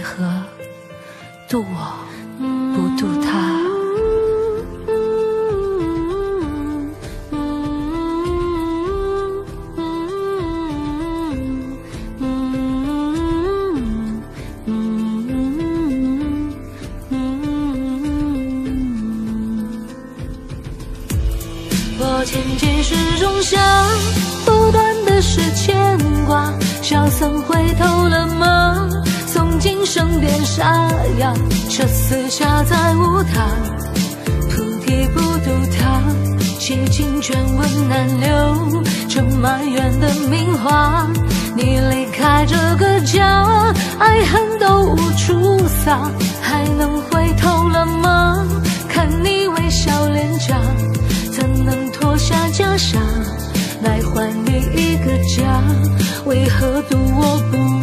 为何渡我不渡他？我情急时，总想不断的是牵挂。小僧回头了吗？变沙哑，这厮杀再无他，菩提不渡他，写经卷文难留，这埋怨的名画。你离开这个家，爱恨都无处撒，还能回头了吗？看你微笑脸颊，怎能脱下袈裟来换你一个家？为何渡我不？